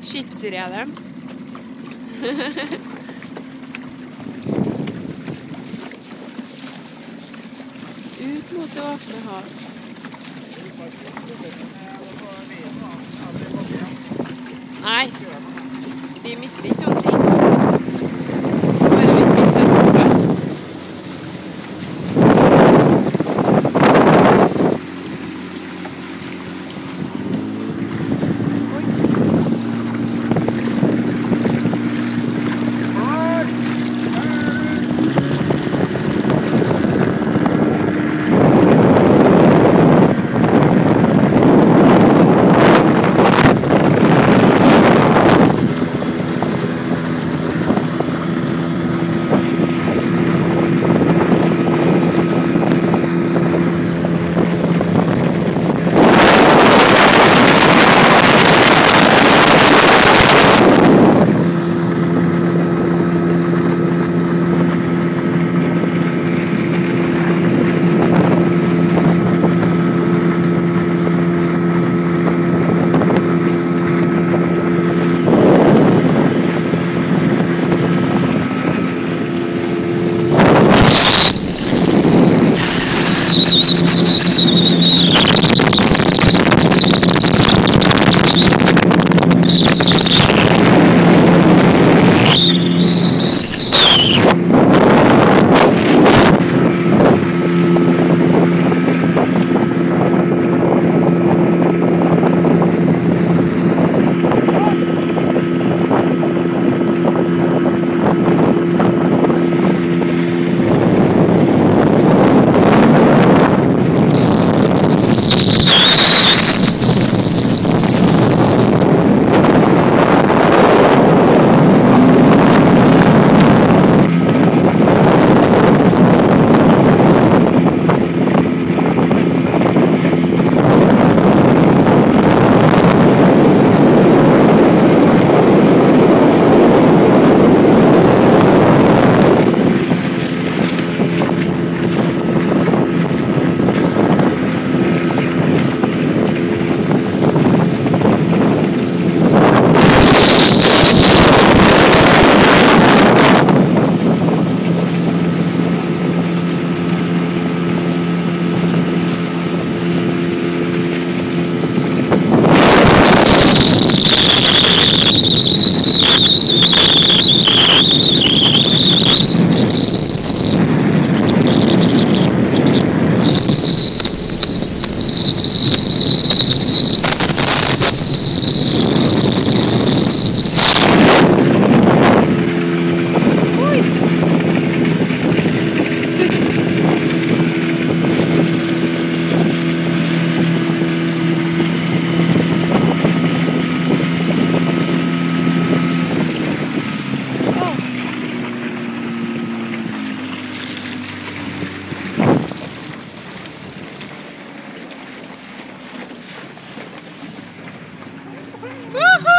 Skipsrederen. Ut mot det åpne hav. Nei, vi mister ikke noen ting. you Uhul!